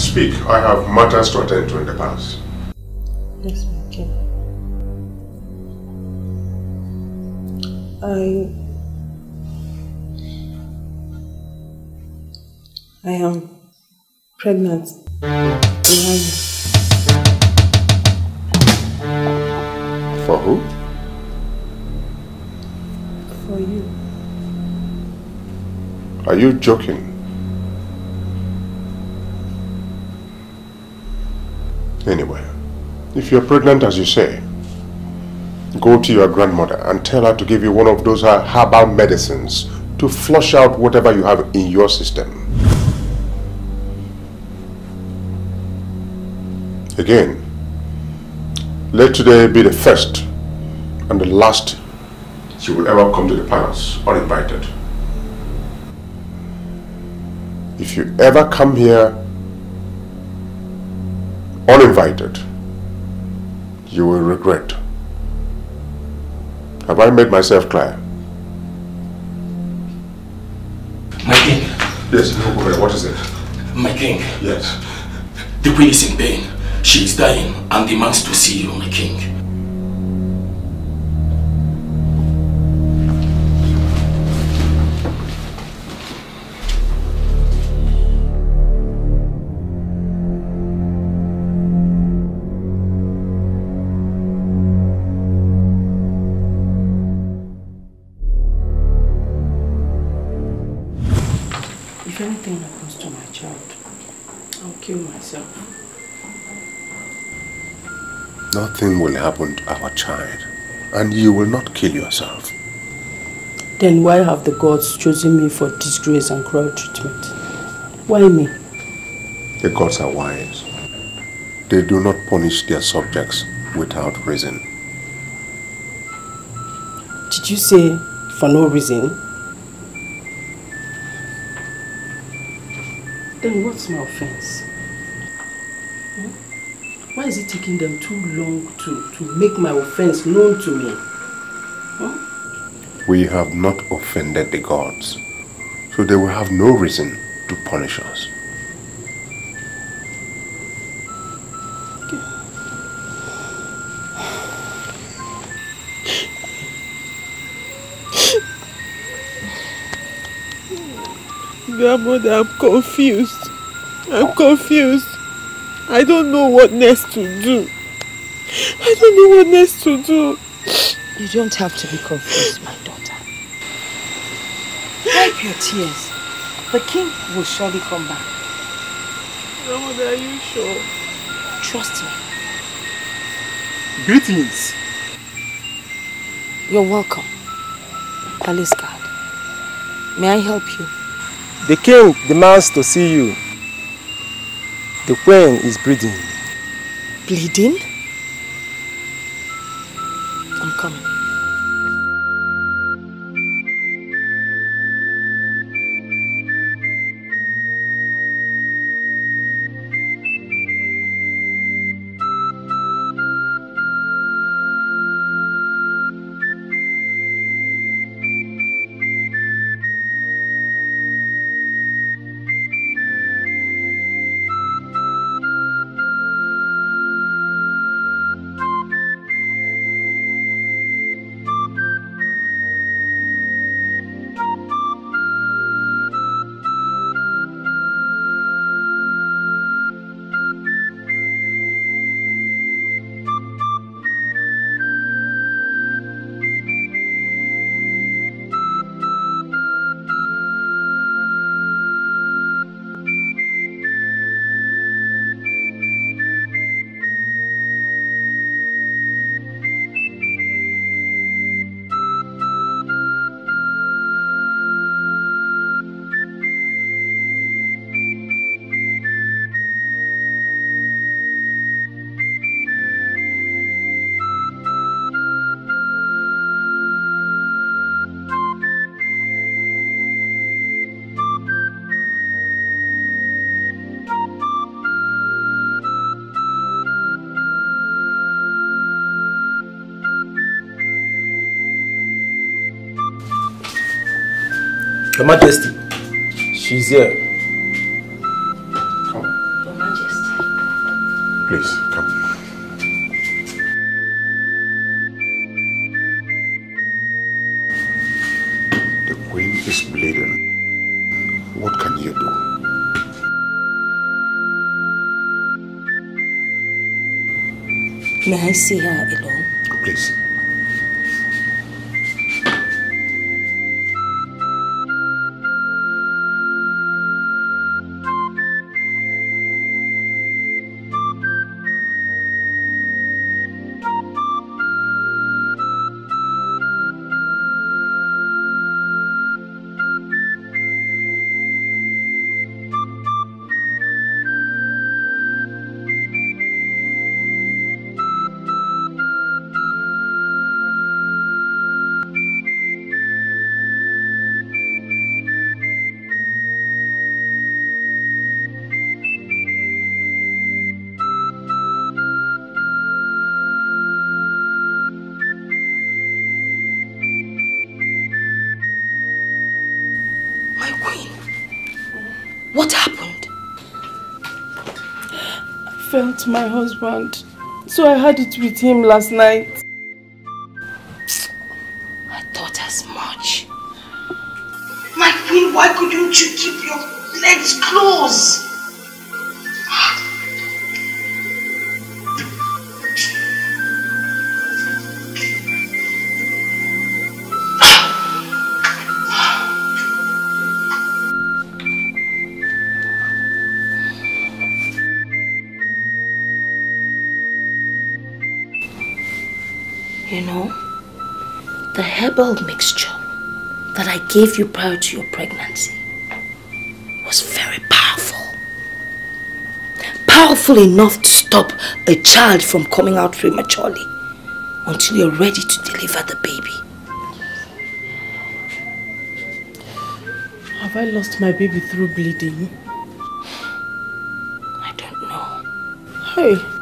Speak. I have matters to attend to in the palace. Yes, my king. I... I am pregnant. For who? For you. Are you joking? Anyway, if you're pregnant as you say, go to your grandmother and tell her to give you one of those herbal medicines to flush out whatever you have in your system. Again, let today be the first and the last she will ever come to the palace uninvited. If you ever come here uninvited, you will regret. Have I made myself clear? My king. Yes, what is it? My king. Yes. The queen is in pain. She is dying and demands to see you, my king. Nothing will happen to our child, and you will not kill yourself. Then why have the gods chosen me for disgrace and cruel treatment? Why me? The gods are wise. They do not punish their subjects without reason. Did you say for no reason? Then what's my offense? Hmm? Why is it taking them too long to, to make my offense known to me? Huh? We have not offended the gods, so they will have no reason to punish us. Grandmother, I'm confused. I'm confused. I don't know what next to do. I don't know what next to do. You don't have to be confused, my daughter. Wipe your tears. The king will surely come back. Grandmother, are you sure? Trust me. Greetings. You're welcome. Palace guard. May I help you? The king demands to see you. The queen is bleeding. Bleeding? Your Majesty, she's here. My husband. So I had it with him last night. You know, the herbal mixture that I gave you prior to your pregnancy was very powerful. Powerful enough to stop a child from coming out prematurely until you're ready to deliver the baby. Have I lost my baby through bleeding? I don't know. Hey,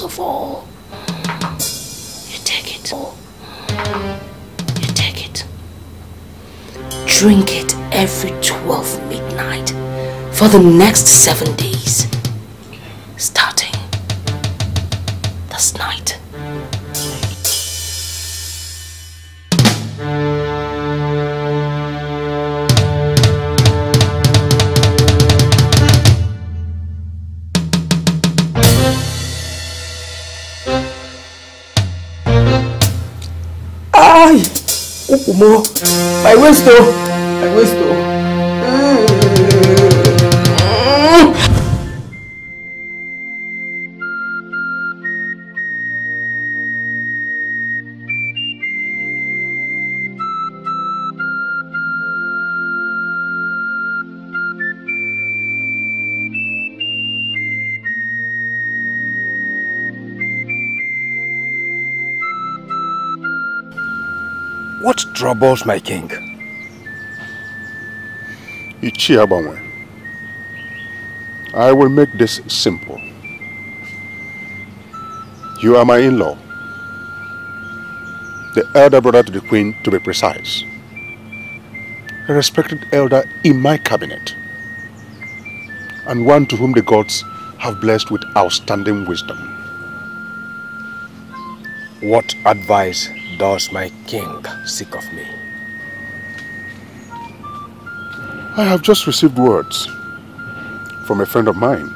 of all. You take it. You take it. Drink it every 12 midnight for the next seven days. Ukumo! My waist oh! What troubles my king? Ichi Abanwe. I will make this simple. You are my in-law. The elder brother to the queen, to be precise. A respected elder in my cabinet. And one to whom the gods have blessed with outstanding wisdom. What advice does my king seek of me? I have just received words from a friend of mine,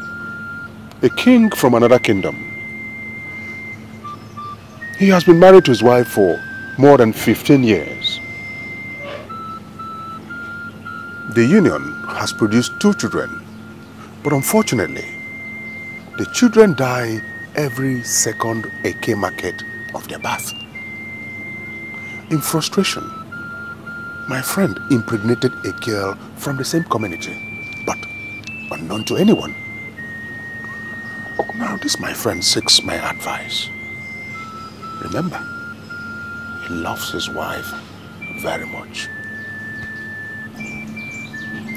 a king from another kingdom. He has been married to his wife for more than 15 years. The union has produced two children, but unfortunately, the children die every second Eke market of their birth. In frustration, my friend impregnated a girl from the same community, but unknown to anyone. Now this my friend seeks my advice. Remember, he loves his wife very much.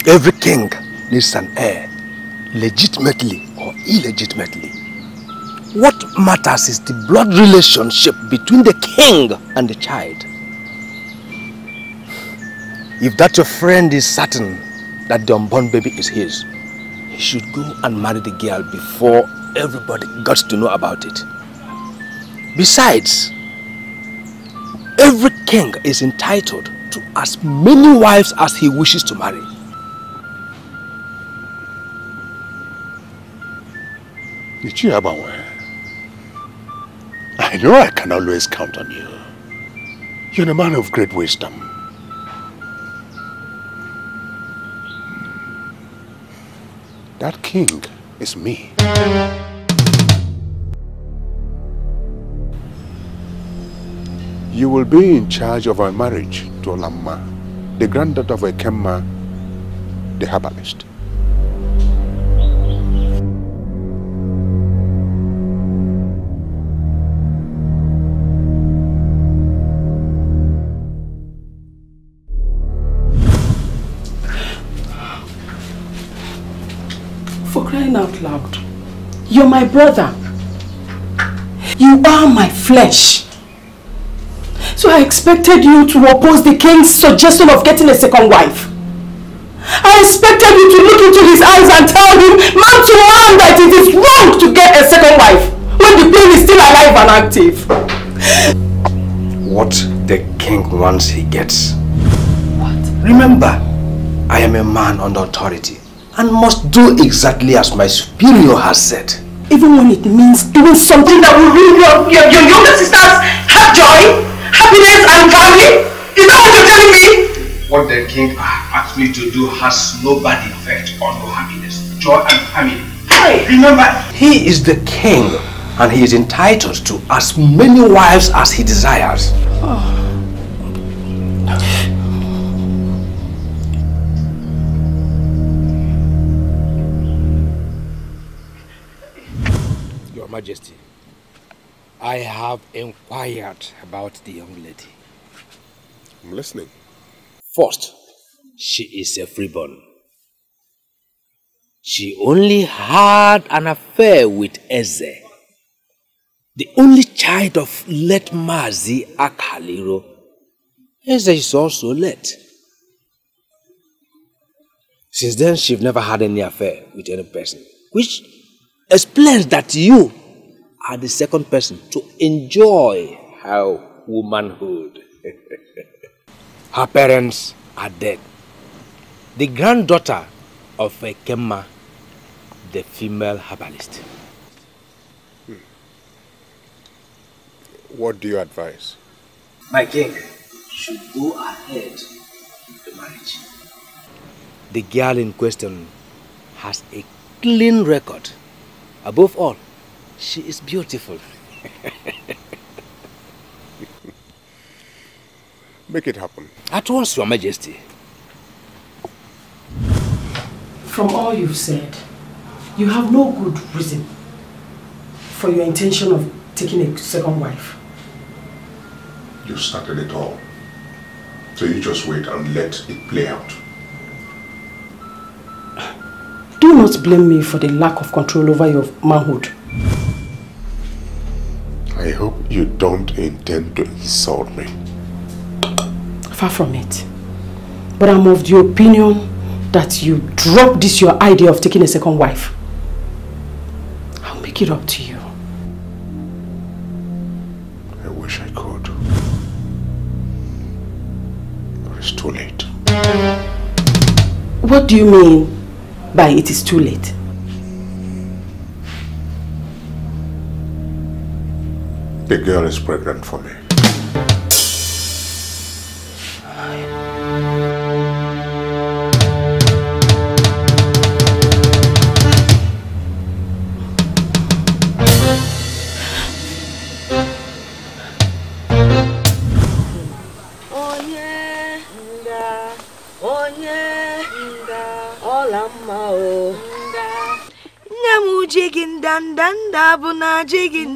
Every king needs an heir, legitimately or illegitimately. What matters is the blood relationship between the king and the child. If that your friend is certain that the unborn baby is his, he should go and marry the girl before everybody got to know about it. Besides, every king is entitled to as many wives as he wishes to marry. I know I can always count on you. You're a man of great wisdom. That king is me. You will be in charge of our marriage to Olamma, the granddaughter of Ekemma, the herbalist. Out loud. You're my brother. You are my flesh. So I expected you to oppose the king's suggestion of getting a second wife. I expected you to look into his eyes and tell him, man to man, that it is wrong to get a second wife when the queen is still alive and active. What the king wants, he gets. What? Remember, I am a man under authority and must do exactly as my superior has said. Even when it means doing something that will ruin your, your, your younger sisters have joy, happiness and family? Is that what you're telling me? What the king asked me to do has no bad effect on your happiness, joy and family. Hey. Remember, he is the king and he is entitled to as many wives as he desires. Your Majesty, I have inquired about the young lady. I'm listening. First, she is a freeborn. She only had an affair with Eze, the only child of late Mazi Akaliro. Eze is also late. Since then, she've never had any affair with any person, which explains that you are the second person to enjoy her womanhood. her parents are dead. The granddaughter of Ekema, the female herbalist. Hmm. What do you advise? My king should go ahead with the marriage. The girl in question has a clean record. Above all, she is beautiful. Make it happen. At once, Your Majesty. From all you've said, you have no good reason for your intention of taking a second wife. You started it all. So you just wait and let it play out. Do not blame me for the lack of control over your manhood. You don't intend to insult me. Far from it. But I'm of the opinion that you drop this your idea of taking a second wife. I'll make it up to you. I wish I could. But it's too late. What do you mean by it is too late? The girl is pregnant for me. nne m ji gị ndanda nda bụ na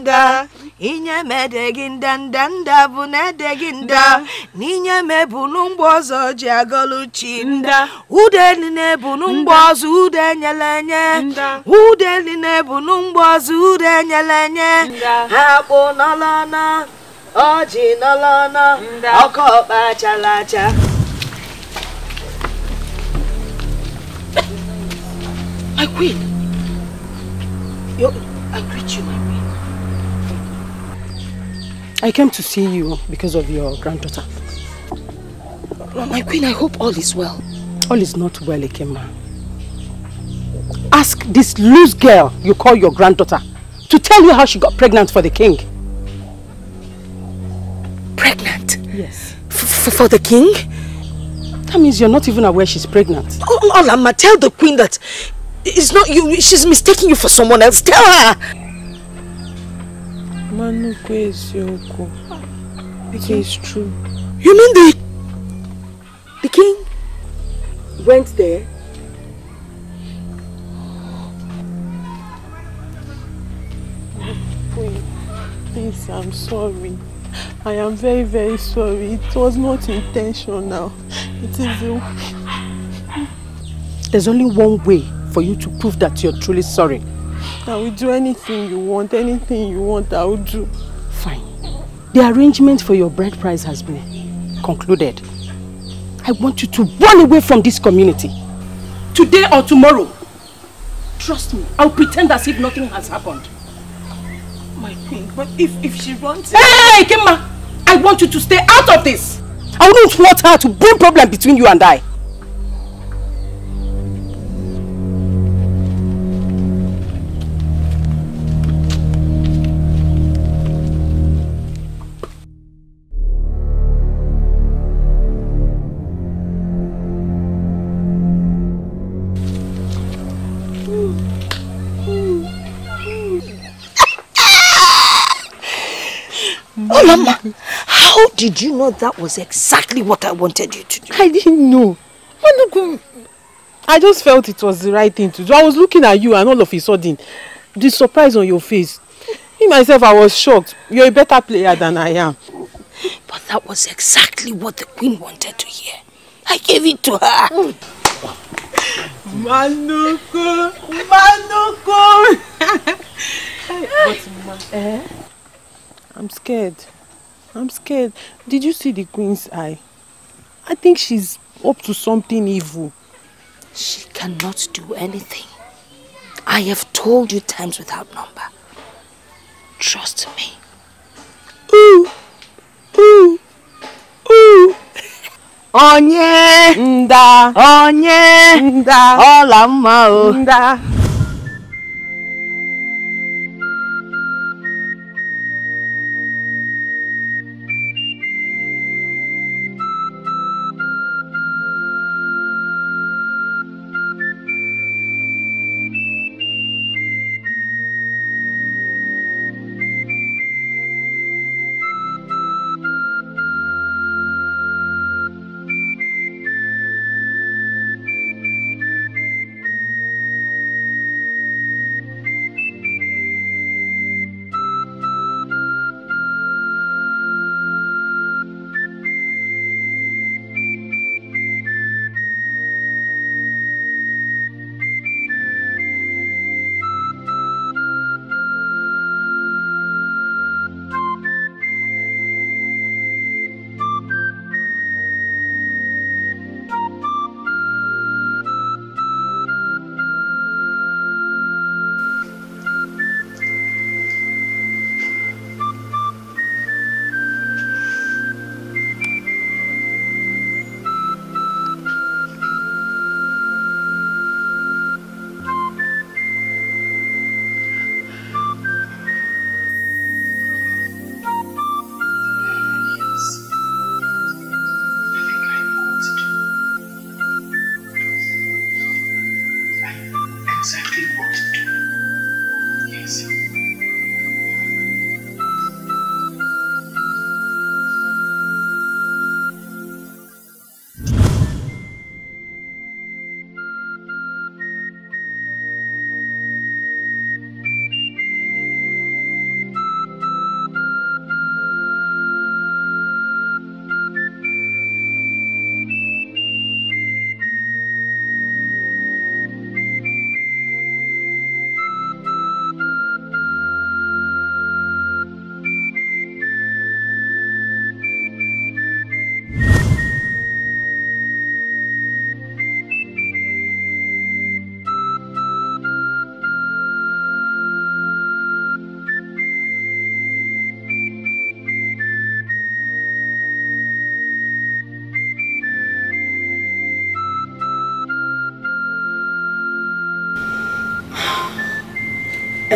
nda İnyeme deginden dende bu ne deginde Ninyeme bunun bozu cegalu çinde Udeline bunun bozu udenyelenye Udeline bunun bozu udenyelenye Ha bonalana Acınalana Akopa çalaca My queen, Yo, I greet you, my I came to see you because of your granddaughter. My queen, I hope all is well. All is not well, Ikema. Ask this loose girl you call your granddaughter to tell you how she got pregnant for the king. Pregnant? Yes. F for the king? That means you're not even aware she's pregnant. Oh, Olama, tell the queen that it's not you. She's mistaking you for someone else. Tell her. Manuko Ezioko. It is true. You mean the the king went there? Queen, please, I'm sorry. I am very, very sorry. It was not intentional. It is a... There's only one way for you to prove that you're truly sorry. I will do anything you want. Anything you want, I will do. Fine. The arrangement for your bride price has been concluded. I want you to run away from this community. Today or tomorrow. Trust me, I'll pretend as if nothing has happened. My queen, but if, if she runs... Hey, Kemma! I want you to stay out of this! I wouldn't want her to bring problem between you and I. did you know that was exactly what I wanted you to do? I didn't know. I just felt it was the right thing to do. I was looking at you and all of a sudden, the surprise on your face. Me myself, I was shocked. You're a better player than I am. But that was exactly what the queen wanted to hear. I gave it to her. Manuko, Manuko. but eh? I'm scared. I'm scared. Did you see the queen's eye? I think she's up to something evil. She cannot do anything. I have told you times without number. Trust me. Ooh, ooh, ooh. Onye, Nda, onye, nda, ọla mma o. nda.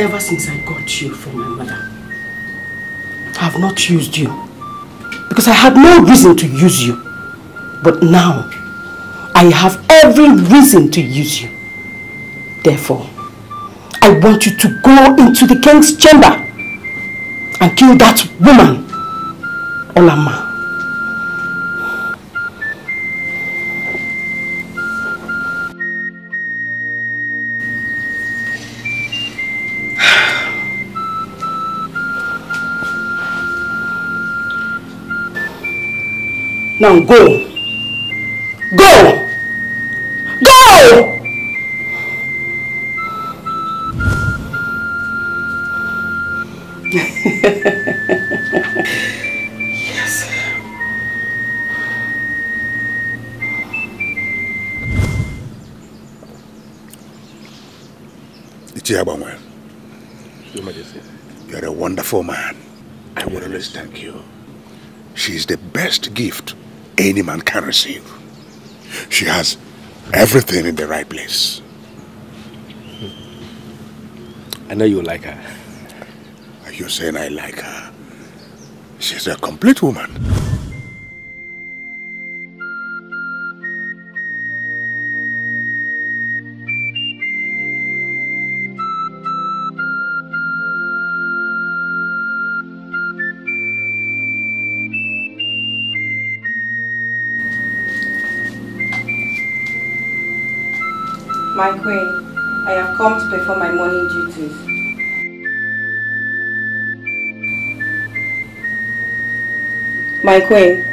Ever since I got you from my mother, I have not used you. Because I had no reason to use you. But now, I have every reason to use you. Therefore, I want you to go into the king's chamber and kill that woman, Olama. Now go. Everything in the right place. I know you like her. Are you saying I like her? She's a complete woman. My queen, I have come to perform my morning duties. My queen,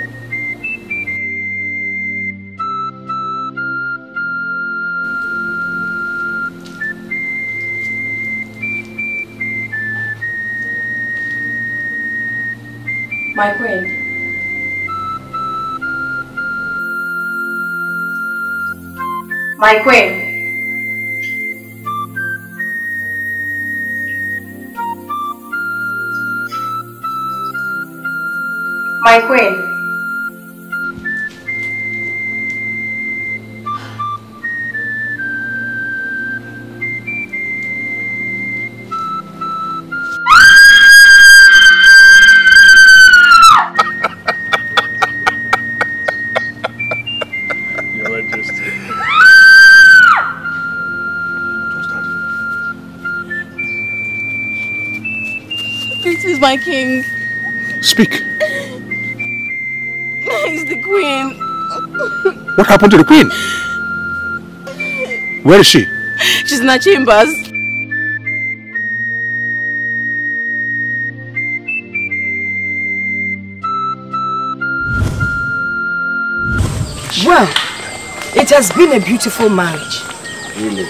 my queen, my queen. My queen. Your Majesty. This is my king. Speak. What happened to the queen? Where is she? She's in her chambers. Well, it has been a beautiful marriage. Really?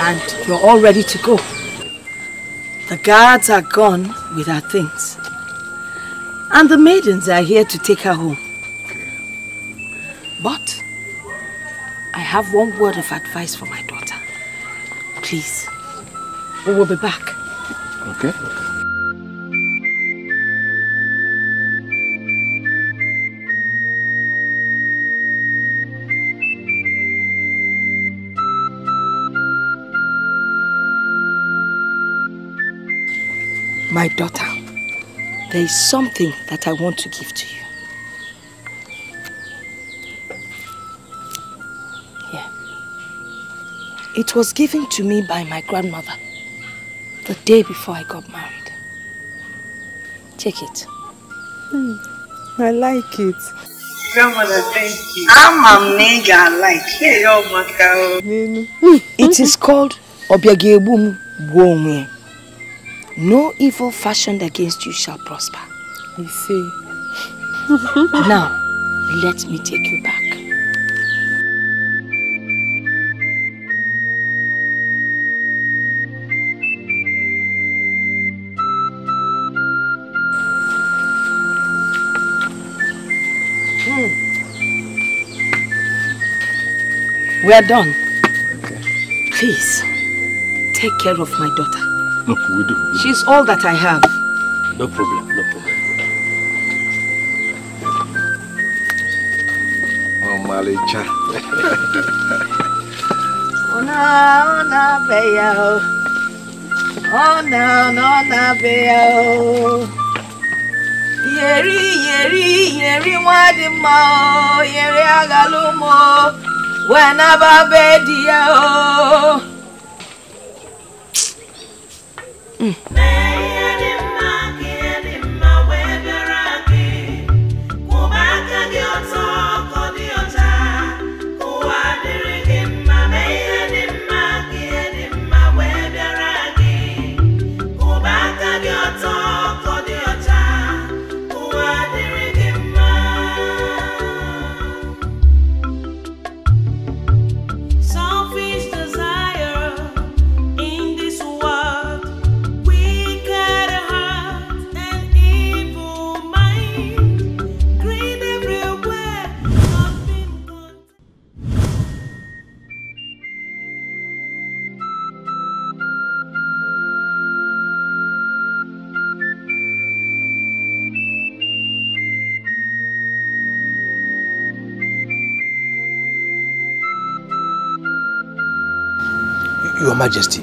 And you're all ready to go. The guards are gone with her things. And the maidens are here to take her home. Have one word of advice for my daughter. Please, we will be back. Okay. My daughter, there is something that I want to give to you. It was given to me by my grandmother the day before I got married. Take it. Hmm. I like it. Grandmother, thank you. I'm a nigga like hey, oh my god. It is called Obiagebum Bwonwe. No evil fashioned against you shall prosper. I see. Now, let me take you back. We are done. Okay. Please, take care of my daughter. No, we do. we do. She's all that I have. No problem, no problem. Oh, Malicha. Ona, ona, beya. ọ na ọ na-be ya yeri yeri yeri nwa dị mma yeri agala ụmụ whenever baby, oh. Mm. Majesty,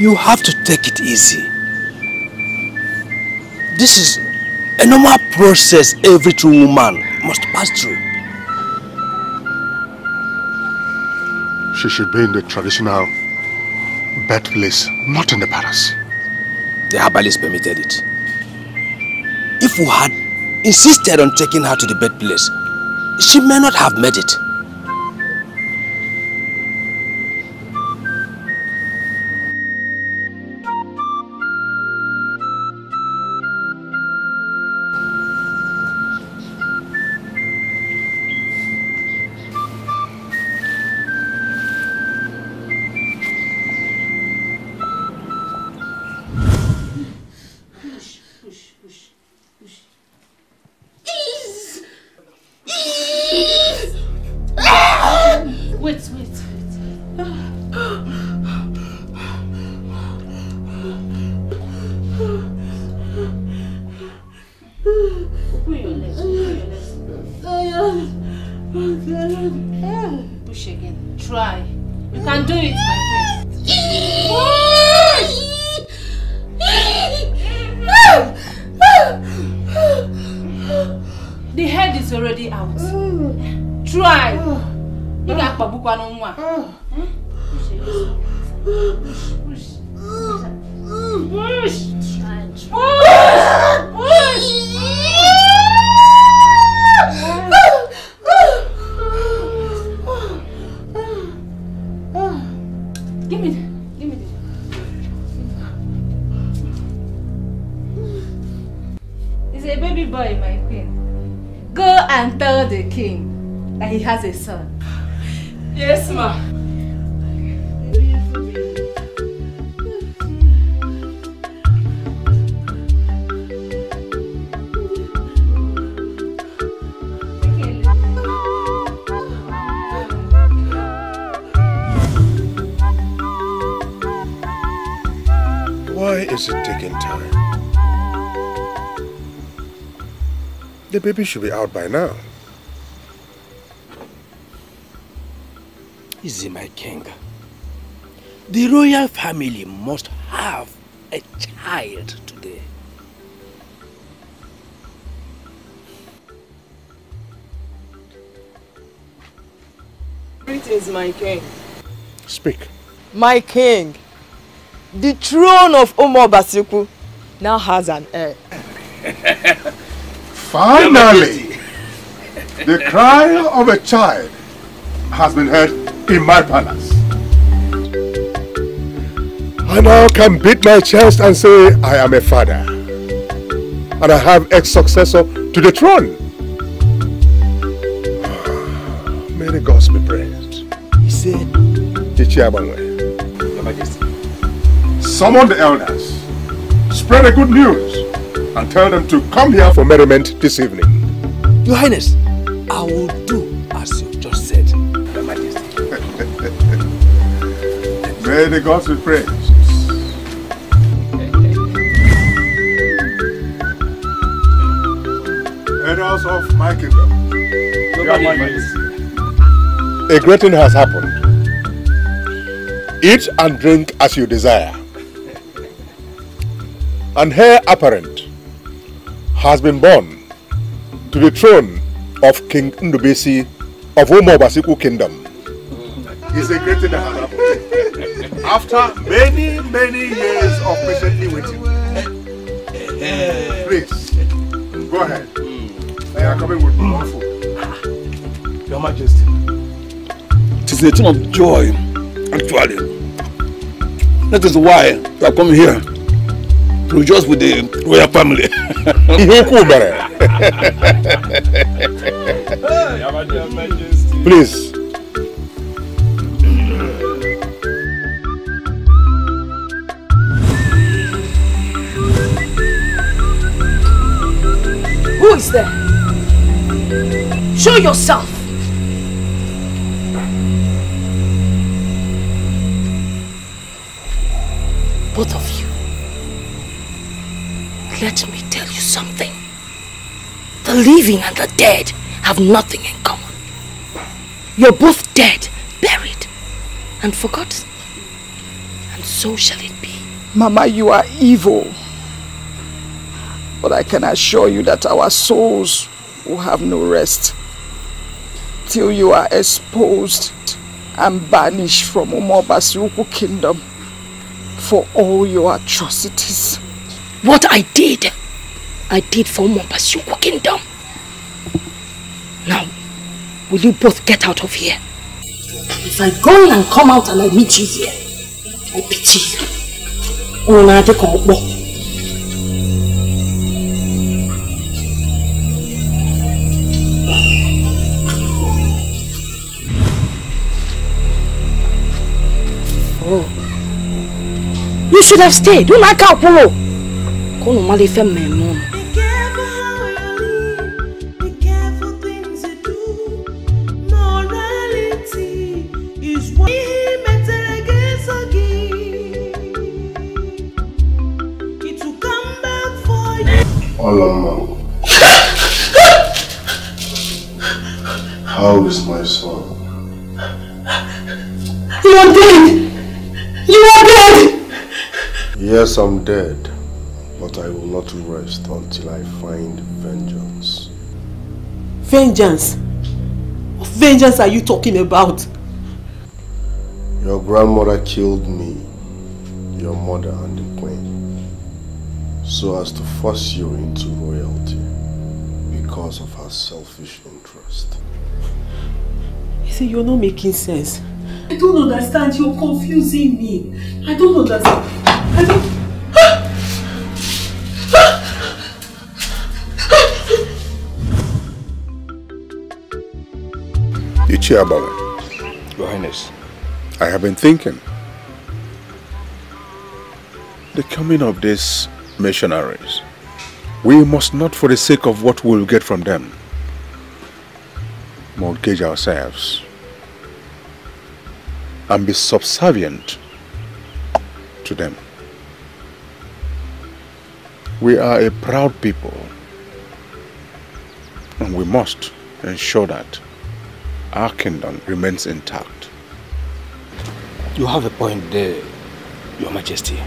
you have to take it easy. This is a normal process every true woman must pass through. She should be in the traditional birthplace, not in the palace. The herbalist permitted it. If we had insisted on taking her to the birthplace, she may not have made it. That he has a son. Yes, ma. Why is it taking time? The baby should be out by now. Easy, my king. The royal family must have a child today. Greetings, my king. Speak. My king, the throne of Omo Basiku now has an heir. Finally, the cry of a child has been heard in my palace. I now can beat my chest and say I am a father. And I have ex-successor to the throne. May the gods be praised. He said, Chichiabanwe, Your Majesty. summon the elders, spread the good news, and tell them to come here for merriment this evening. Your Highness, I will do May the gods be praised. Elders of my kingdom. A great thing has happened. Eat and drink as you desire. an heir apparent has been born to the throne of King Ndubisi of Umobasiku Kingdom. Mm. It's a great thing that has happened. After many, many years of patiently waiting. Please, go ahead. I am coming with more food. Your Majesty, it is a tone of joy, actually. That is why you are coming here to rejoice with the royal family. Please. There? Show yourself. Both of you. Let me tell you something. The living and the dead have nothing in common. You're both dead, buried, and forgotten. And so shall it be. Mama, you are evil. But I can assure you that our souls will have no rest till you are exposed and banished from Umobasiuku kingdom for all your atrocities. What I did, I did for Mombasuku kingdom. Now, will you both get out of here? If I go in and come out and I meet you here, I pity you. Should have stayed. Don't Una ka opolo. Kono mali fe memo. Morality Yes, I'm dead, but I will not rest until I find vengeance. Vengeance? What vengeance are you talking about? Your grandmother killed me, your mother and the queen, so as to force you into royalty because of her selfish interest. You see, you're not making sense. I don't understand. You're confusing me. I don't understand. Your Highness. I have been thinking. The coming of these missionaries, we must not for the sake of what we'll get from them, mortgage ourselves and be subservient to them. We are a proud people and we must ensure that our kingdom remains intact. You have a point there, Your Majesty.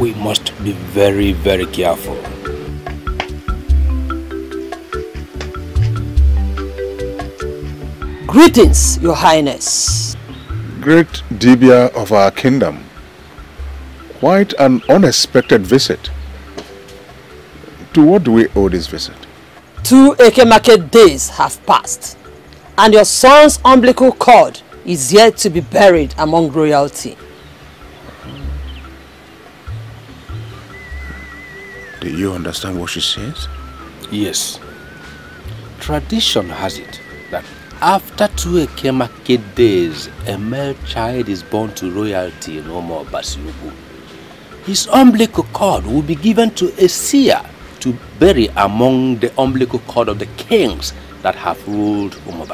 We must be very, very careful. Greetings, Your Highness. Great Dibia of our kingdom, quite an unexpected visit. To what do we owe this visit? Two Eke market days have passed, and your son's umbilical cord is yet to be buried among royalty. Do you understand what she says? Yes. Tradition has it that after two Eke market days, a male child is born to royalty in Omo Basiugu. His umbilical cord will be given to a seer to bury among the umbilical cord of the kings that have ruled Omo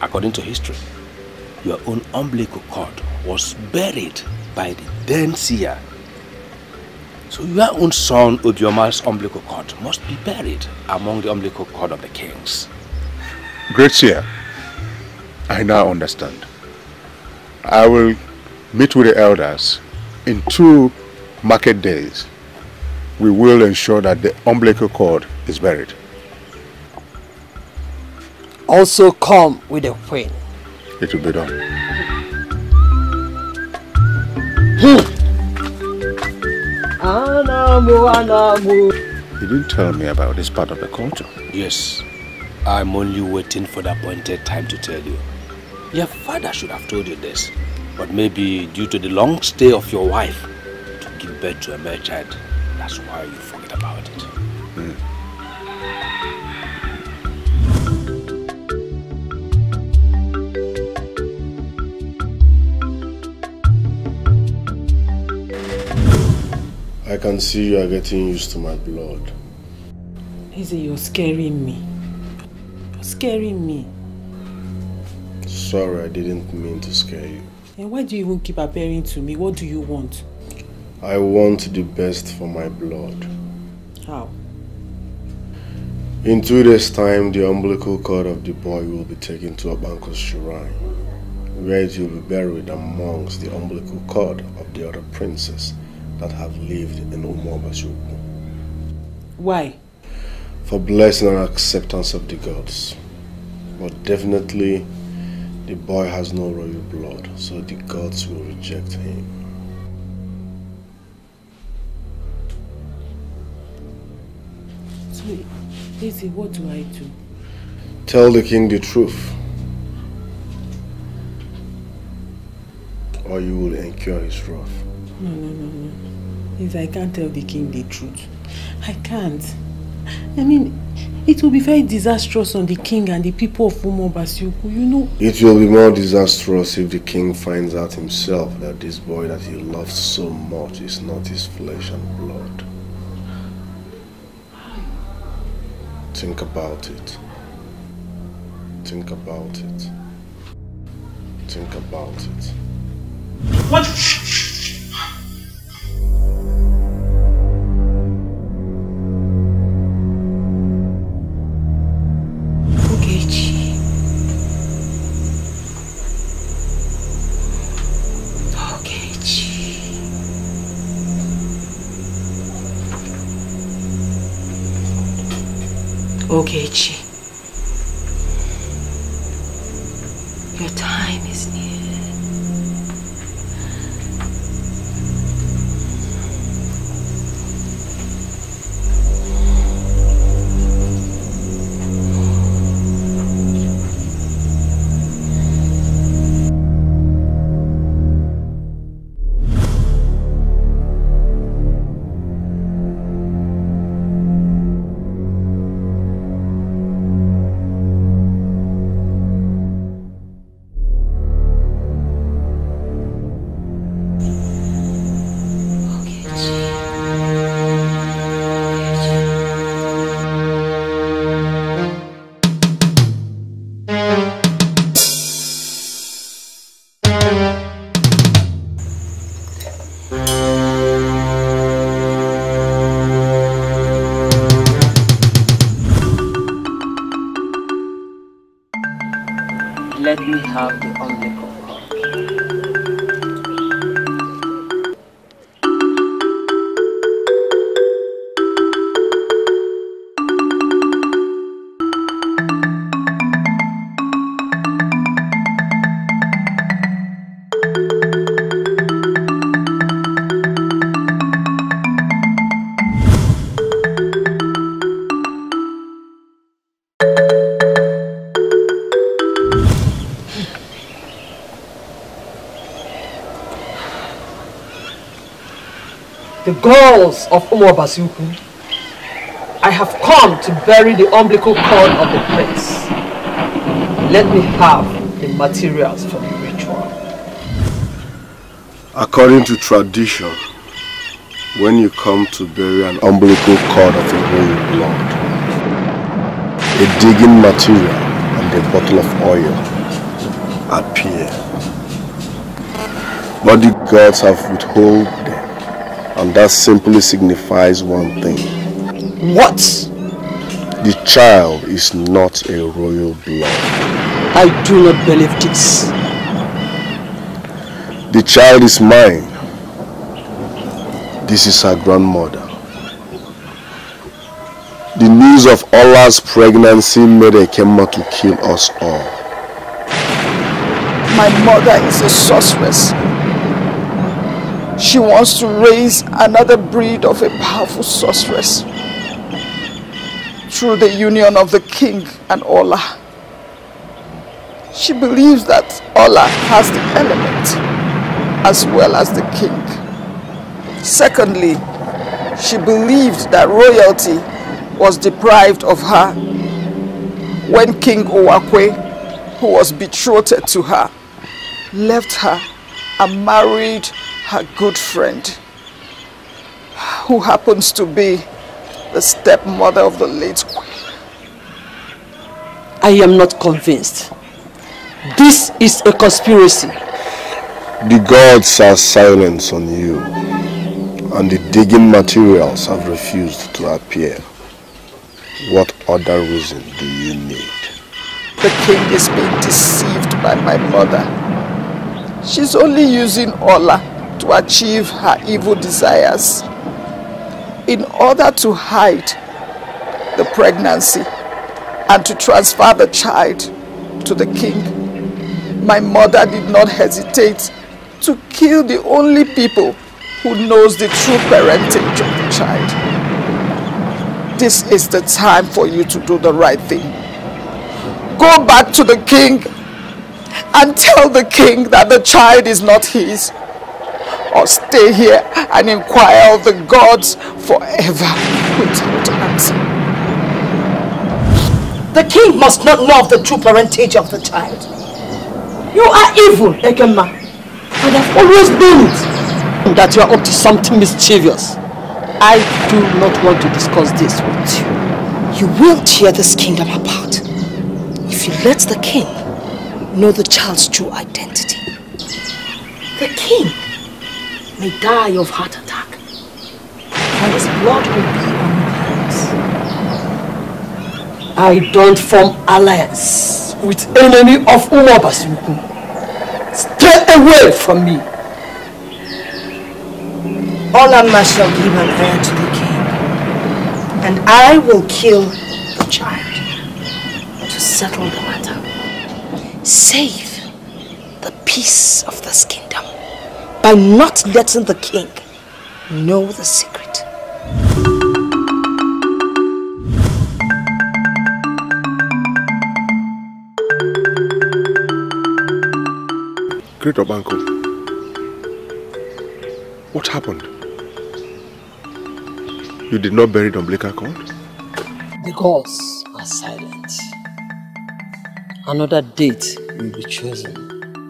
According to history, your own umbilical cord was buried by the then seer so your own son Obioma's umbilical cord must be buried among the umbilical cord of the kings. Great seer, I now understand. I will meet with the elders in two market days, we will ensure that the umbilical cord is buried. Also come with the queen. It will be done. Hmm. Anamu, Anamu. You didn't tell me about this part of the culture. Yes. I'm only waiting for the appointed time to tell you. Your father should have told you this. But maybe due to the long stay of your wife to give birth to a male child, that's why you forget about it. I can see you are getting used to my blood. Izzy, you're scaring me. You're scaring me. Sorry, I didn't mean to scare you. And why do you even keep appearing to me? What do you want? I want the best for my blood. How? In two days' time, the umbilical cord of the boy will be taken to Abanko's shrine, where it will be buried amongst the umbilical cord of the other princes that have lived in Umobasuku. Why? For blessing and acceptance of the gods. But definitely the boy has no royal blood, so the gods will reject him. So, Izzy, what do I do? Tell the king the truth. Or you will incur his wrath. No, no, no, no. Izzy, I can't tell the king the truth. I can't. I mean, it will be very disastrous on the king and the people of Umo Basiuku, you know. It will be more disastrous if the king finds out himself that this boy that he loves so much is not his flesh and blood. Think about it. Think about it. Think about it. What? Gods of Umobasuku, I have come to bury the umbilical cord of the prince. Let me have the materials for the ritual. According to tradition, when you come to bury an umbilical cord of a royal blood, a digging material and a bottle of oil appear. But the gods have withheld and that simply signifies one thing. What? The child is not a royal blood. I do not believe this. The child is mine. This is her grandmother. The news of Ola's pregnancy made Ekema to kill us all. My mother is a sorceress. She wants to raise another breed of a powerful sorceress through the union of the king and Ola. She believes that Ola has the element as well as the king. Secondly, she believed that royalty was deprived of her when King Owakwe, who was betrothed to her, left her and married her good friend, who happens to be the stepmother of the late queen. I am not convinced. This is a conspiracy. The gods are silent on you, and the digging materials have refused to appear. What other reason do you need? The king is being deceived by my mother. She's only using Ola to achieve her evil desires. In order to hide the pregnancy and to transfer the child to the king, my mother did not hesitate to kill the only people who knows the true parentage of the child. This is the time for you to do the right thing. Go back to the king and tell the king that the child is not his. Or stay here and inquire of the gods forever without answer. The king must not know of the true parentage of the child. You are evil, Ekema. And I've always known it. That you are up to something mischievous. I do not want to discuss this with you. You will tear this kingdom apart if you let the king know the child's true identity. The king may die of heart attack and his blood will be on your hands. I don't form alliance with enemy of Umobasuku. Stay away from me. Olama shall give an heir to the king, and I will kill the child to settle the matter. Save the peace of this kingdom by not letting the king know the secret. Great Obanko, what happened? You did not bury the umbilical cord? The gods are silent. Another date will be chosen,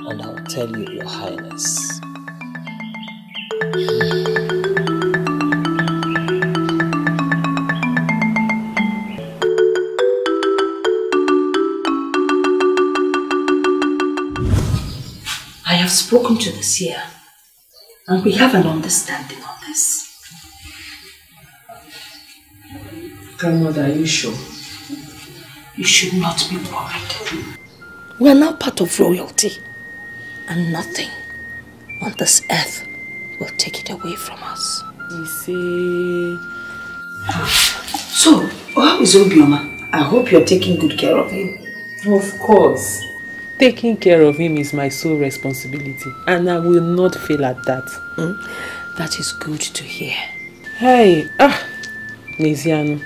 and I will tell you, Your Highness. I have spoken to the seer, and we have an understanding on this. Grandmother, are you sure? You should not be worried. We are now part of royalty, and nothing on this earth will take it away from us. You see... So, how is Obioma? I hope you're taking good care of him. Of course. Taking care of him is my sole responsibility and I will not fail at that. Hmm? That is good to hear. Hey, ah, Neziano.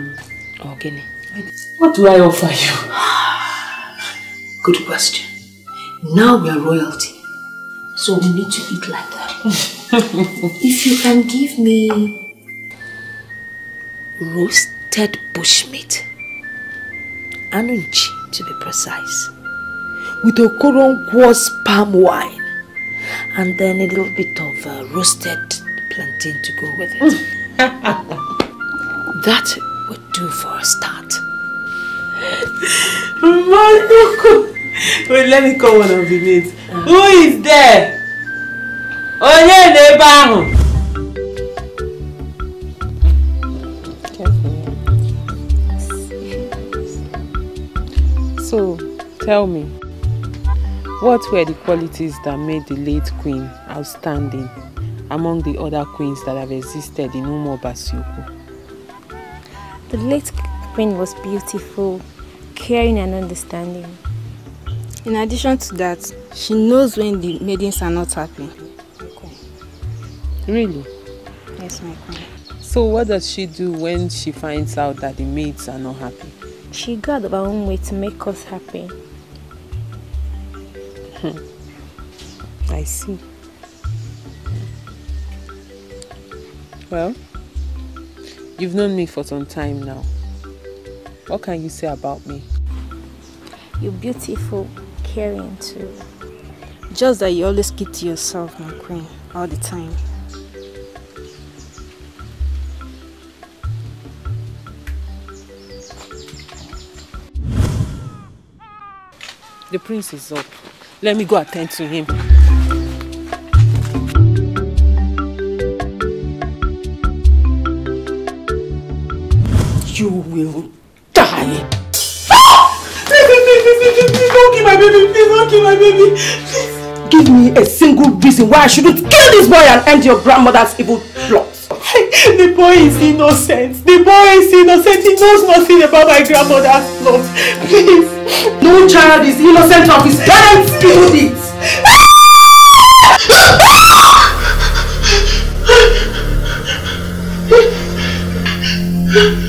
Ogini. What do I offer you? Good question. Now we are royalty, so we need to eat like that. if you can give me roasted bushmeat, anunchi to be precise, with Okoronkwo's palm wine, and then a little bit of uh, roasted plantain to go with it. that would do for a start. Wait, let me call one of the maids. Who is there? Onye na-ebe ahụ? So, tell me, what were the qualities that made the late queen outstanding among the other queens that have existed in Umo Basiuku. The late queen was beautiful, caring and understanding. In addition to that, she knows when the maidens are not happy. Really? Yes, my queen. So what does she do when she finds out that the maids are not happy? She got her own way to make us happy. Hmm. I see. Well, you've known me for some time now. What can you say about me? You're beautiful, caring too. Just that you always keep to yourself, my queen, all the time. The prince is up. Let me go attend to him. You will die. Please don't kill my baby. Please don't kill my baby. Please. Give me a single reason why I shouldn't kill this boy and end your grandmother's evil plot. The boy is innocent. The boy is innocent. He knows nothing about my grandmother's plot. Please. No child is innocent of his parents' evil deeds.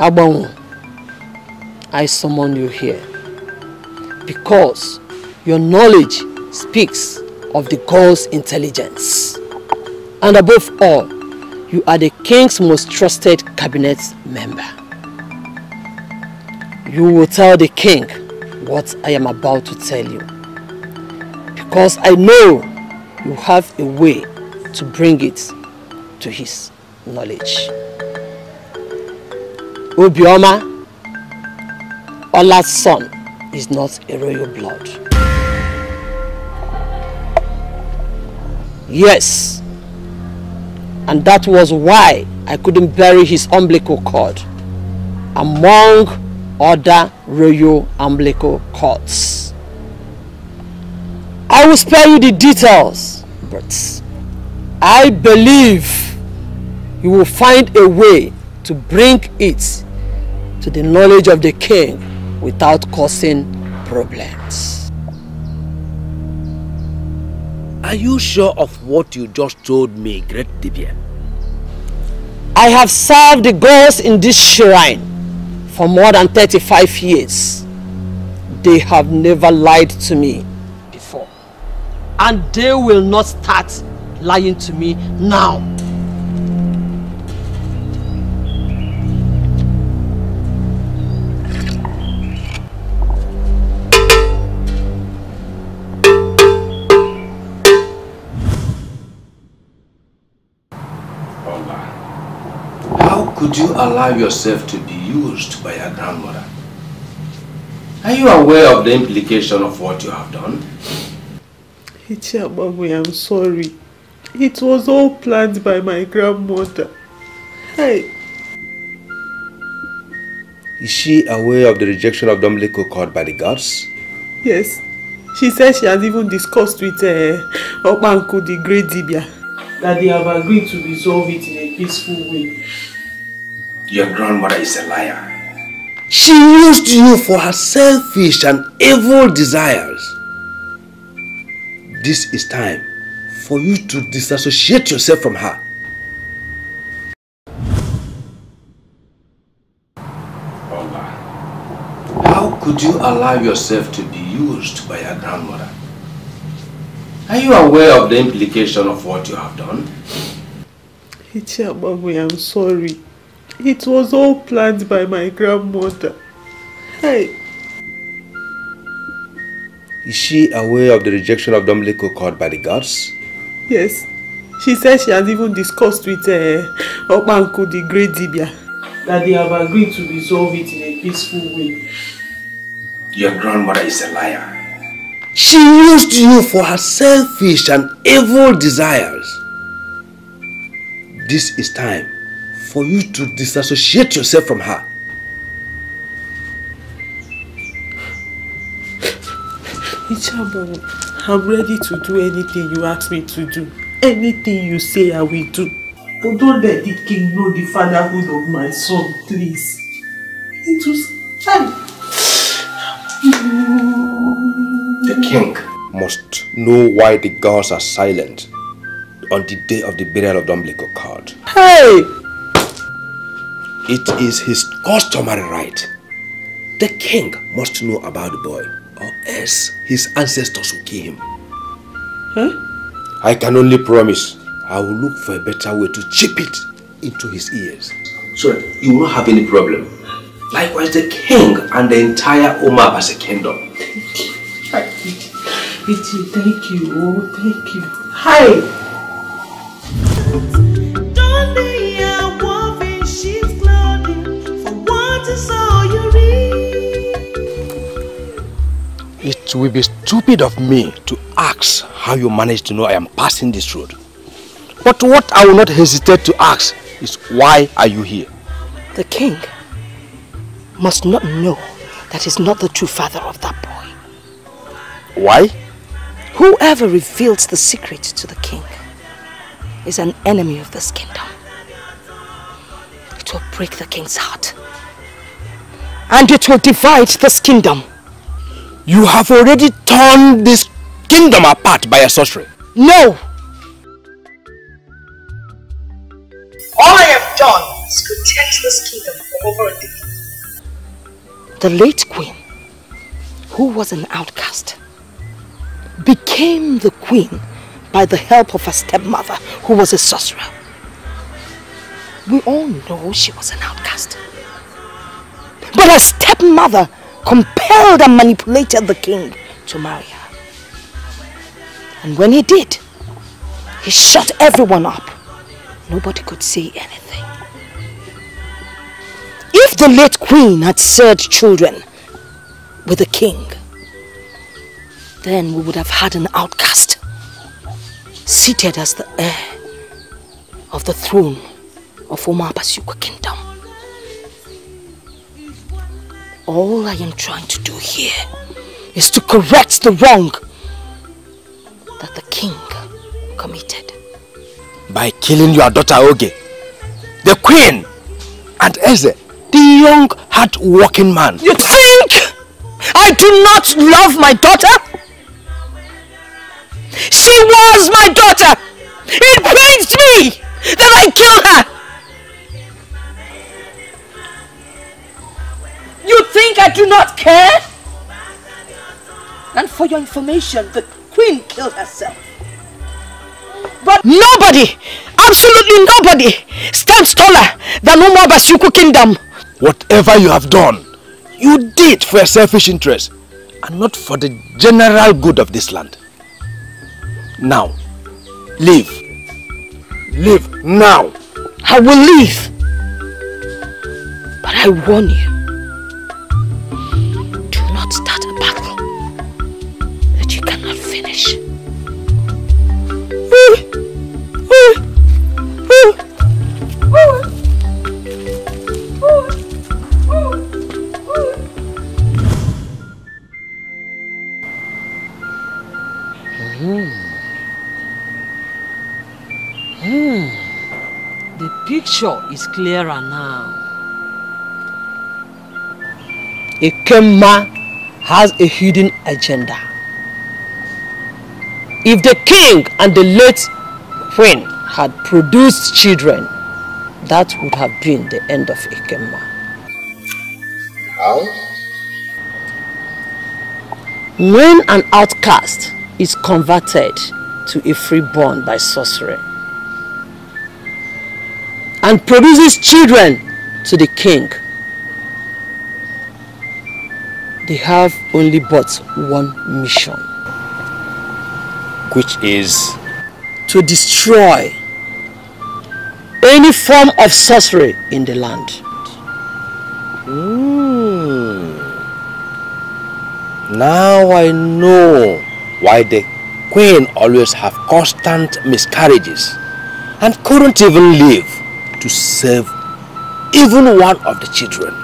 Agbanwo, I summon you here because your knowledge speaks of the God's intelligence. And above all, you are the king's most trusted cabinet member. You will tell the king what I am about to tell you. Because I know you have a way to bring it to his knowledge. Obioma, Ola's son, is not a royal blood. Yes, and that was why I couldn't bury his umbilical cord among other royal umbilical cords. I will spare you the details, but I believe you will find a way to bring it to the knowledge of the king without causing problems. Are you sure of what you just told me, Great Dibia? I have served the gods in this shrine for more than 35 years. They have never lied to me before. And they will not start lying to me now. Could you allow yourself to be used by your grandmother? Are you aware of the implication of what you have done? Ichiabawe, I'm sorry. It was all planned by my grandmother. Hey, Is she aware of the rejection of the umbilical cord by the gods? yes. She said she has even discussed with uh, Opanku, the great Dibia, that they have agreed to resolve it in a peaceful way. Your grandmother is a liar. She used you for her selfish and evil desires. This is time for you to disassociate yourself from her. Ola, How could you allow yourself to be used by your grandmother? Are you aware of the implication of what you have done? Ichiabawe, I'm sorry. It was all planned by my grandmother. Hey, Is she aware of the rejection of the umbilical cord by the gods? yes. She says she has even discussed with uh, Opanku, the great Dibia, that they have agreed to resolve it in a peaceful way. Your grandmother is a liar. She used you for her selfish and evil desires. This is time for you to disassociate yourself from her. Ichabo, I'm ready to do anything you ask me to do. Anything you say I will do. But don't let the king know the fatherhood of my son, please. It was time. The king must know why the gods are silent on the day of the burial of the umbilical cord. Hey! It is his customary right. The king must know about the boy, or else his ancestors will kill him. Huh? I can only promise I will look for a better way to chip it into his ears so that you will not have any problem. Likewise, the king and the entire Omar as a kingdom. Ichi, thank you. Oh, thank you. Hi! It will be stupid of me to ask how you managed to know I am passing this road. But what I will not hesitate to ask is why are you here? The king must not know that he's not the true father of that boy. Why? Whoever reveals the secret to the king is an enemy of this kingdom. It will break the king's heart. And it will divide this kingdom. You have already torn this kingdom apart by a sorcery. No! All I have done is protect this kingdom for over a decade. The late queen, who was an outcast, became the queen by the help of her stepmother, who was a sorcerer. We all know she was an outcast. But her stepmother compelled and manipulated the king to marry her. And when he did, he shut everyone up. Nobody could say anything. If the late queen had served children with the king, then we would have had an outcast seated as the heir of the throne of Omar Basuka kingdom. All I am trying to do here is to correct the wrong that the king committed. By killing your daughter Oge, the queen, and Eze, the young hard-working man. You think I do not love my daughter? She was my daughter! It pains me that I killed her! You think I do not care? And for your information, the queen killed herself. But nobody, absolutely nobody, stands taller than Umar Basuku kingdom. Whatever you have done, you did for a selfish interest and not for the general good of this land. Now, leave. Leave now. I will leave. But I warn you, picture is clearer now. Ikemma has a hidden agenda. If the king and the late queen had produced children, that would have been the end of Ikemma. How? When an outcast is converted to a freeborn by sorcery and produces children to the king, they have only but one mission. Which is? To destroy any form of sorcery in the land. Hmm. Now I know why the queen always have constant miscarriages and couldn't even live to save even one of the children.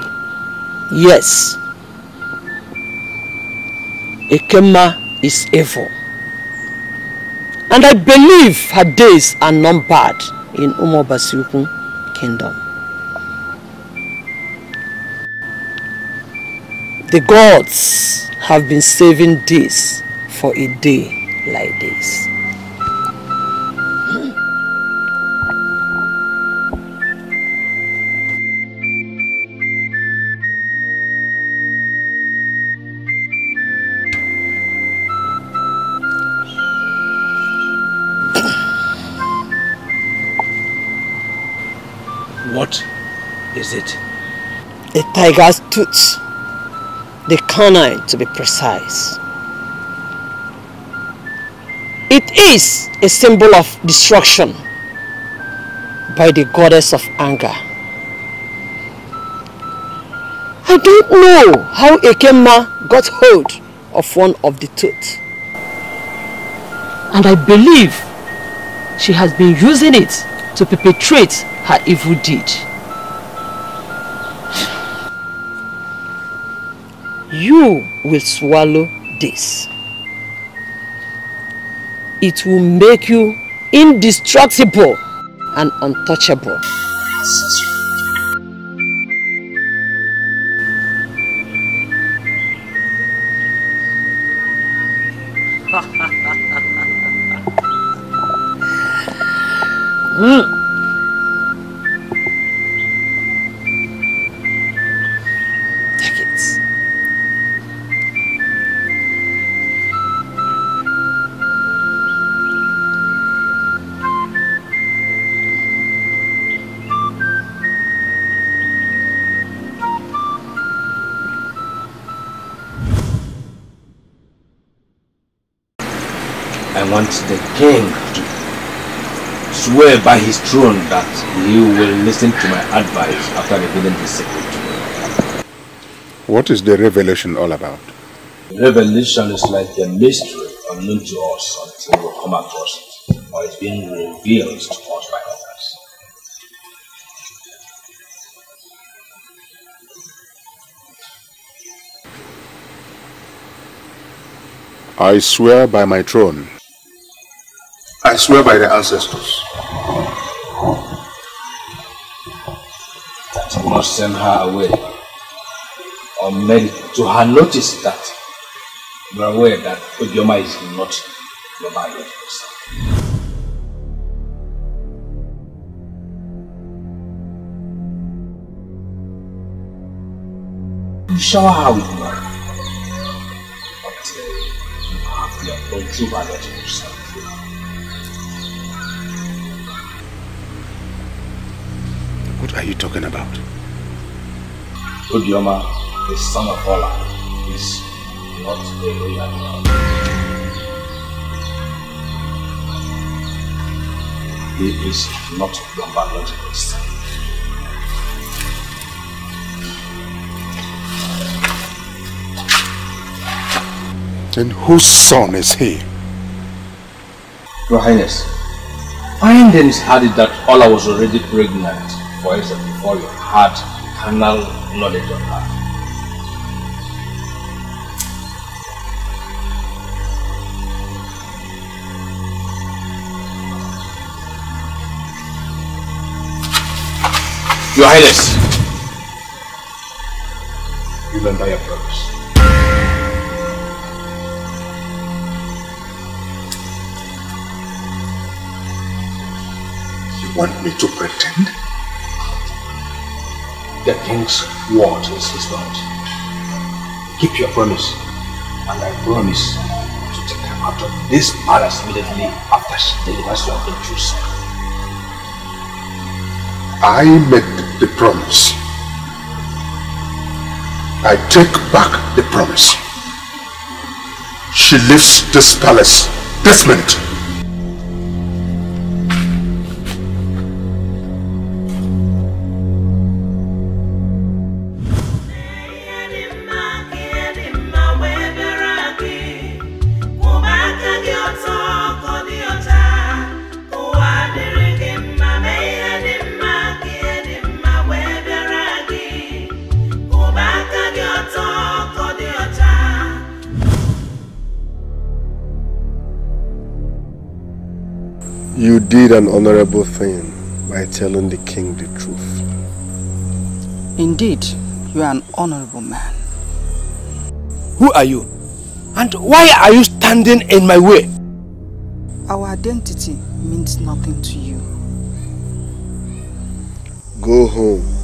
Yes. Ekema is evil. And I believe her days are numbered in Umo Umobasiukun kingdom. The gods have been saving this for a day like this. Is it? A tiger's tooth. The canine to be precise. It is a symbol of destruction by the goddess of anger. I don't know how Ekema got hold of one of the tooth. And I believe she has been using it to perpetrate her evil deed. You will swallow this. It will make you indestructible and untouchable. Want the king to swear by his throne that he will listen to my advice after revealing the secret to me. What is the revelation all about? Revelation is like a mystery unknown to us until we come across it, or it's being revealed to us by others. I swear by my throne. I swear by the ancestors. That you must send her away, or make to her notice that you are aware that Obioma is not your biological son. You shower her with love, but uh, you have your own true son. What are you talking about? Obioma, the son of Ola, is not a royal. He is not your biological son. Then whose son is he? Your Highness, findings had it that Ola was already pregnant for Esther before you had carnal knowledge of her. Your Highness, remember promise. You want me to pretend? The king's word is his word. Keep your promise, and I promise to take her out of this palace immediately after she delivers your injuries. I made the promise. I take back the promise. She leaves this palace this minute. Did an honorable thing by telling the king the truth. Indeed, you are an honorable man. Who are you? And why are you standing in my way? Our identity means nothing to you. Go home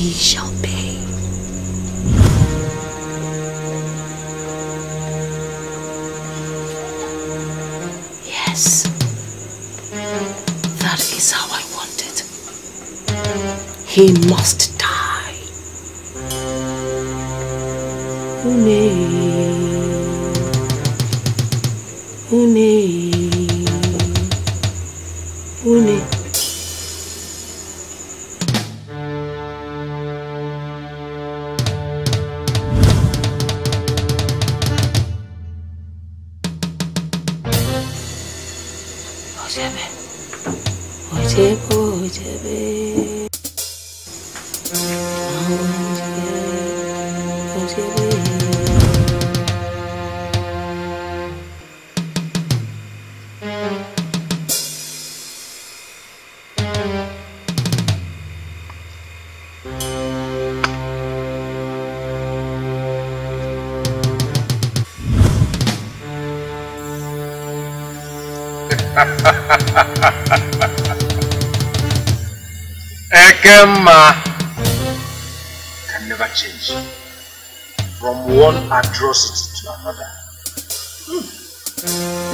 he shall pay. Yes, that is how I want it. He must Ekema can never change. From one atrocity to another. Ekemma,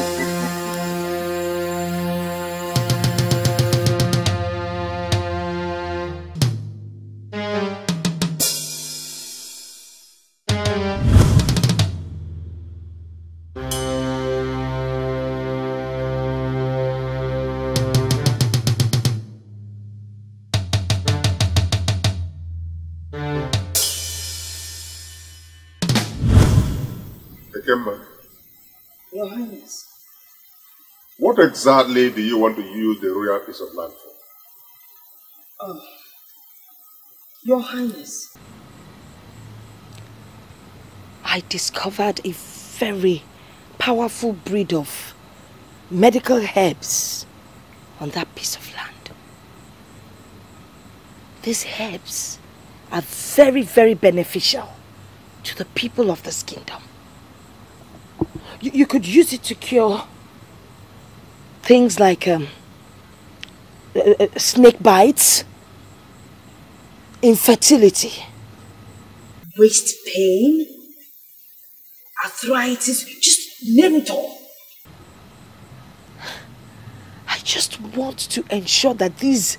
exactly do you want to use the royal piece of land for? Oh. Your Highness. I discovered a very powerful breed of medical herbs on that piece of land. These herbs are very, very beneficial to the people of this kingdom. You, you could use it to cure things like um, uh, uh, snake bites, infertility, Waist pain, arthritis, just name it all. I just want to ensure that these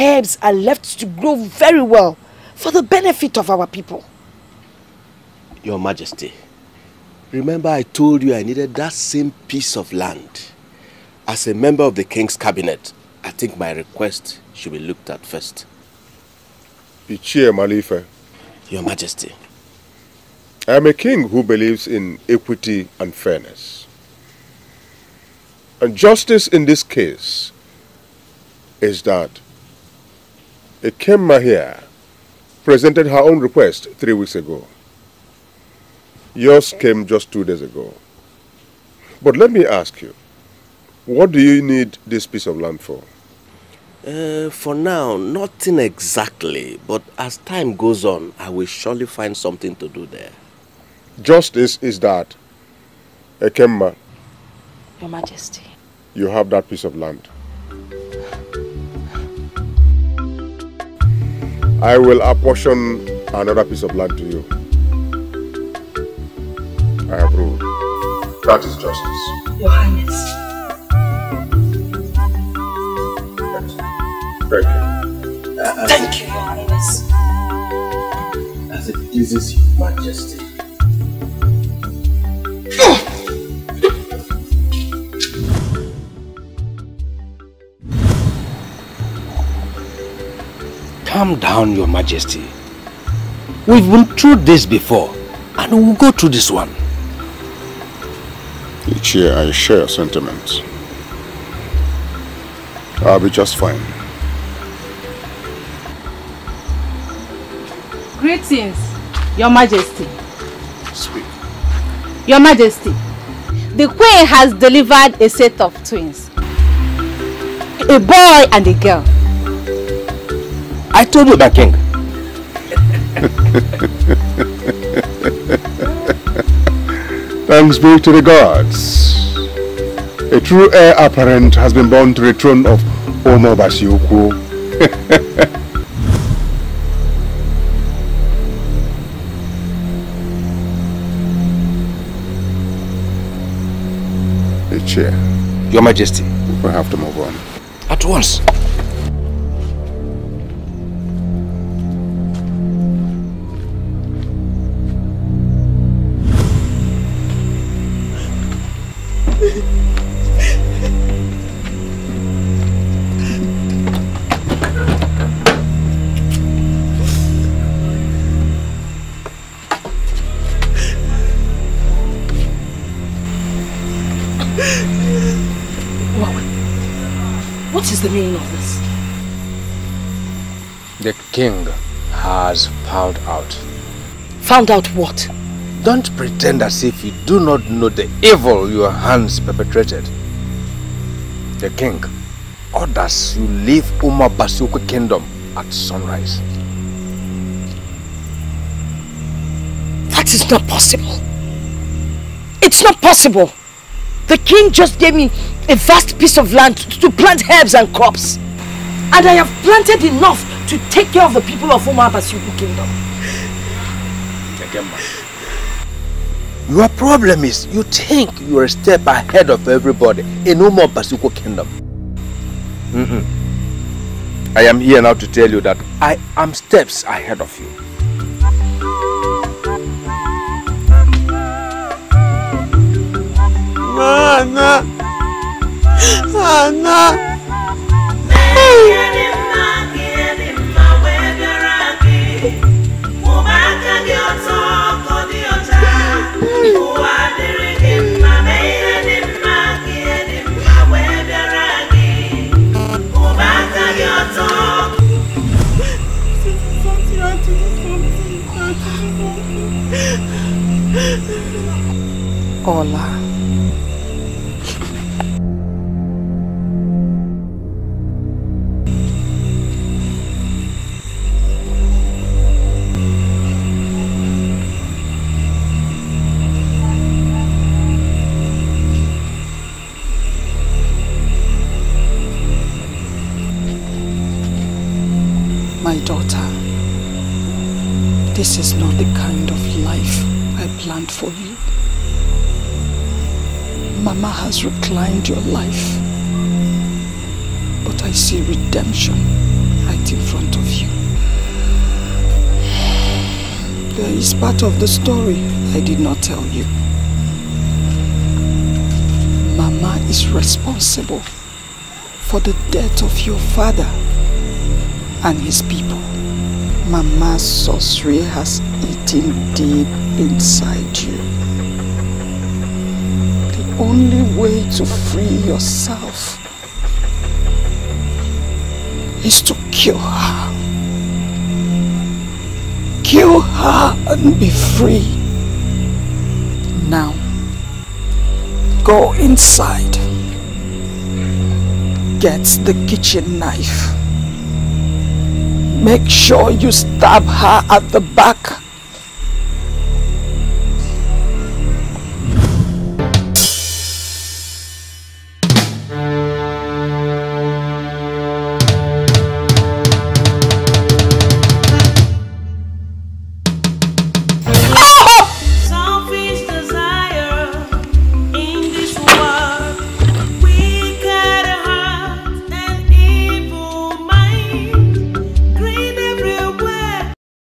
herbs are left to grow very well for the benefit of our people. Your Majesty, remember I told you I needed that same piece of land. As a member of the King's cabinet, I think my request should be looked at first. Ichie Malife, Your Majesty, I am a king who believes in equity and fairness. And justice in this case is that Ekemma here presented her own request three weeks ago. Yours came just two days ago. But let me ask you, what do you need this piece of land for? Uh, for now, nothing exactly, but as time goes on, I will surely find something to do there. Justice is that, Ekemma, Your Majesty. you have that piece of land. I will apportion another piece of land to you. I approve. That is justice. Your Highness. Thank you. Thank you, Your Highness. As it pleases your majesty. Calm down, Your Majesty. We've been through this before, and we'll go through this one. Each year I share sentiments. I'll be just fine. Greetings, Your Majesty. Speak. Your Majesty, the Queen has delivered a set of twins. A boy and a girl. I told you, my king. Thanks be to the gods. A true heir apparent has been born to the throne of Omo chair. Your Majesty. We have to move on. At once. King has found out. Found out what? Don't pretend as if you do not know the evil your hands perpetrated. The king orders you leave Umar Basuku kingdom at sunrise. That is not possible. It's not possible. The king just gave me a vast piece of land to plant herbs and crops. And I have planted enough to take care of the people of Umar Basuku kingdom. Your problem is you think you're a step ahead of everybody in Umar Basuku kingdom. Mm-mm. I am here now to tell you that I am steps ahead of you. Anna. Anna. Story I did not tell you. Mama is responsible for the death of your father and his people. Mama's sorcery has eaten deep inside you. The only way to free yourself is to kill her. Kill her and be free. Now, go inside. Get the kitchen knife. Make sure you stab her at the back